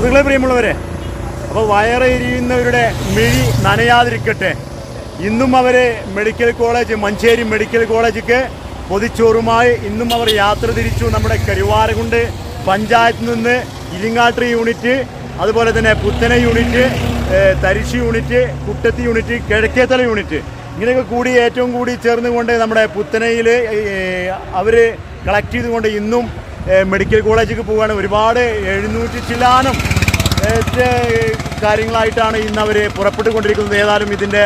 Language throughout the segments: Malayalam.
സുഹൃത്തുക്കളെ പ്രിയമുള്ളവരെ അപ്പോൾ വയറെരിയുന്നവരുടെ മിഴി നനയാതിരിക്കട്ടെ. ഇന്നും അവർ മെഡിക്കൽ കോളേജ് മഞ്ചേരി മെഡിക്കൽ കോളേജിക്ക് പൊതിച്ചോറുമായി ഇന്നും അവർ യാത്ര തിരിച്ചു. നമ്മുടെ കരുവാരകുണ്ട് പഞ്ചായത്തിൽ നിന്ന് ഇരിങ്ങാട്രി യൂണിറ്റ് അതുപോലെ തന്നെ പുത്തന unit തരിശി unit കുട്ടത്തി unit Kizhakkethala unit. ഇങ്ങനെയൊക്കെ കൂടി ഏറ്റവും കൂടി ചേർന്നുകൊണ്ട് നമ്മുടെ പുത്തനയിൽ അവർ കളക്ട് ചെയ്തുകൊണ്ട് ഇന്നും മെഡിക്കൽ കോളേജിലേക്ക് പോവുകയാണ്. ഒരുപാട് എഴുന്നൂറ്റി ചില്ലാനം കാര്യങ്ങളായിട്ടാണ് ഇന്ന് അവർ പുറപ്പെട്ടുകൊണ്ടിരിക്കുന്നത്. ഏതായാലും ഇതിന്റെ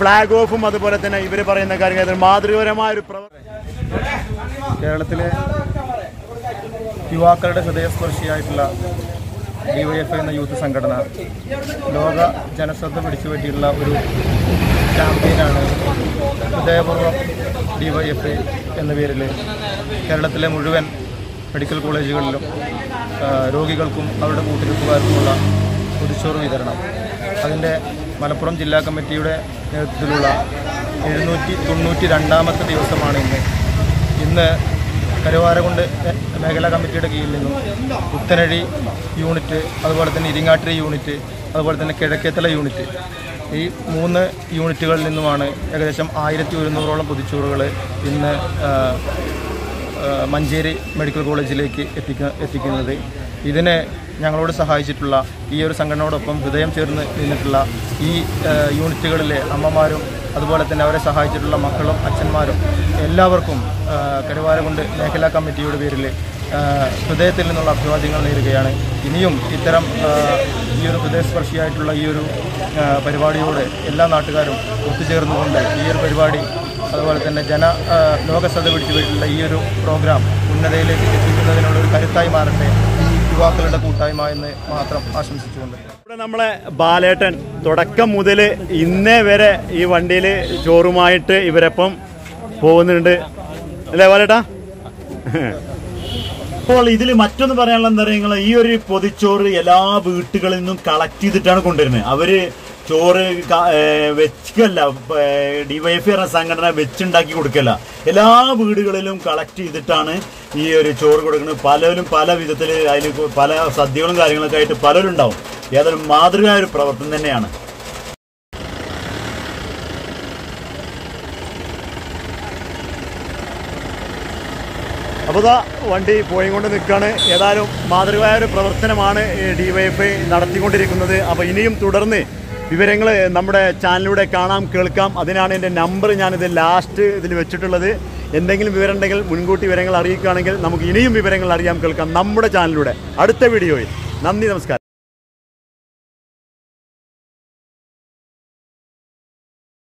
ഫ്ലാഗ് ഓഫും അതുപോലെ തന്നെ ഇവർ പറയുന്ന കാര്യങ്ങൾ മാതൃകപരമായ ഒരു കേരളത്തിലെ യുവാക്കളുടെ ഹൃദയസ്പർശിയായിട്ടുള്ള ഡിവൈഎഫ് എന്ന യൂത്ത് സംഘടന ലോക ജനശ്രദ്ധ പിടിച്ചു പറ്റിയിട്ടുള്ള ഒരു ക്യാമ്പയിനാണ് ഹൃദയപൂർവം ഡിവൈഎഫ് എന്ന പേരിൽ കേരളത്തിലെ മുഴുവൻ മെഡിക്കൽ കോളേജുകളിലും രോഗികൾക്കും അവരുടെ കൂട്ടിരിപ്പുകാർക്കുമുള്ള പൊതിച്ചോറ് വിതരണം. അതിന്റെ മലപ്പുറം ജില്ലാ കമ്മിറ്റിയുടെ നേതൃത്വത്തിലുള്ള എഴുന്നൂറ്റി തൊണ്ണൂറ്റി രണ്ടാമത്തെ ദിവസമാണ് ഇന്ന്. ഇന്ന് കരുവാരകുണ്ട് മേഖലാ കമ്മിറ്റിയുടെ കീഴിൽ നിന്നും പുത്തനഴി യൂണിറ്റ് അതുപോലെ തന്നെ ഇരിങ്ങാട്ടിരി യൂണിറ്റ് അതുപോലെ തന്നെ കിഴക്കേത്തല യൂണിറ്റ് ഈ മൂന്ന് യൂണിറ്റുകളിൽ നിന്നുമാണ് ഏകദേശം ആയിരത്തി ഒരുന്നൂറോളം പൊതിച്ചോറുകൾ ഇന്ന് മഞ്ചേരി മെഡിക്കൽ കോളേജിലേക്ക് എത്തിക്ക എത്തിക്കുന്നത്. ഇതിനെ ഞങ്ങളോട് സഹായിച്ചിട്ടുള്ള ഈ ഒരു സംഘടനയോടൊപ്പം ഹൃദയം ചേർന്ന് നിന്നിട്ടുള്ള ഈ യൂണിറ്റുകളിലെ അമ്മമാരും അതുപോലെ തന്നെ അവരെ സഹായിച്ചിട്ടുള്ള മക്കളും അച്ഛന്മാരും എല്ലാവർക്കും കരുവാരകുണ്ട് മേഖലാ കമ്മിറ്റിയുടെ പേരിൽ ഹൃദയത്തിൽ നിന്നുള്ള അഭിവാദ്യങ്ങൾ നേരുകയാണ്. ഇനിയും ഇത്തരം ഈ ഒരു ഹൃദയസ്പർശിയായിട്ടുള്ള ഈ ഒരു പരിപാടിയോട് എല്ലാ നാട്ടുകാരും ഒത്തുചേർന്നുകൊണ്ട് ഈ ഒരു പരിപാടി അതുപോലെ തന്നെ ജന ലോകശ്രദ്ധ പിടിച്ചു വീട്ടിലുള്ള ഈ ഒരു പ്രോഗ്രാം ഉന്നതയിലേക്ക് എത്തിക്കുന്നതിനുള്ള ഒരു കരുത്തായി മാറട്ടെ. ഈ യുവാക്കളുടെ കൂട്ടായ്മ എന്ന് മാത്രം ആശംസിച്ചുകൊണ്ട്. ഇവിടെ നമ്മളെ ബാലേട്ടൻ തുടക്കം മുതൽ ഇന്നേ വരെ ഈ വണ്ടിയിൽ ചോറുമായിട്ട് ഇവരൊപ്പം പോകുന്നുണ്ട്. അല്ലേ ബാലേട്ടാ? അപ്പോൾ ഇതിൽ മറ്റൊന്ന് പറയാനുള്ള എന്താ പറയുക ഈ ഒരു പൊതിച്ചോറ് എല്ലാ വീട്ടുകളിൽ നിന്നും കളക്ട് ചെയ്തിട്ടാണ് കൊണ്ടുവരുന്നത്. അവർ ചോറ് വെച്ചല്ല ഡിവൈഎഫ് എന്ന സംഘടന വെച്ചുണ്ടാക്കി കൊടുക്കല്ല എല്ലാ വീടുകളിലും കളക്ട് ചെയ്തിട്ടാണ് ഈ ഒരു ചോറ് കൊടുക്കുന്നത്. പലരും പല വിധത്തിൽ അതിന് പല സദ്യകളും കാര്യങ്ങളൊക്കെ ആയിട്ട് പലരും ഉണ്ടാവും ഏതൊരു മാതൃകയായ ഒരു പ്രവർത്തനം തന്നെയാണ്. ഇതാ വണ്ടി പോയി കൊണ്ട് നിൽക്കുകയാണ്. ഏതായാലും മാതൃകയായ ഒരു പ്രവർത്തനമാണ് ഡിവൈഎഫ്ഐ നടത്തിക്കൊണ്ടിരിക്കുന്നത്. അപ്പോൾ ഇനിയും തുടർന്ന് വിവരങ്ങൾ നമ്മുടെ ചാനലിലൂടെ കാണാം കേൾക്കാം. അതിനാണ് എന്റെ നമ്പർ ഞാനിത് ലാസ്റ്റ് ഇതിൽ വെച്ചിട്ടുള്ളത്. എന്തെങ്കിലും വിവരം ഉണ്ടെങ്കിൽ മുൻകൂട്ടി വിവരങ്ങൾ അറിയിക്കുകയാണെങ്കിൽ നമുക്ക് ഇനിയും വിവരങ്ങൾ അറിയാം കേൾക്കാം നമ്മുടെ ചാനലിലൂടെ. അടുത്ത വീഡിയോയിൽ. നന്ദി നമസ്കാരം.